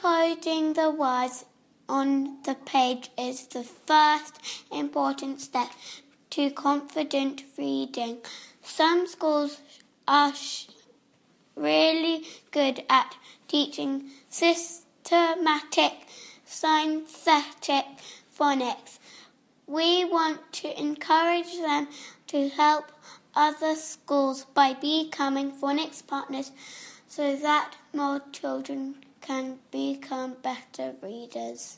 Decoding the words on the page is the first important step to confident reading. Some schools are really good at teaching systematic synthetic phonics. We want to encourage them to help other schools by becoming phonics partners so that more children can become better readers.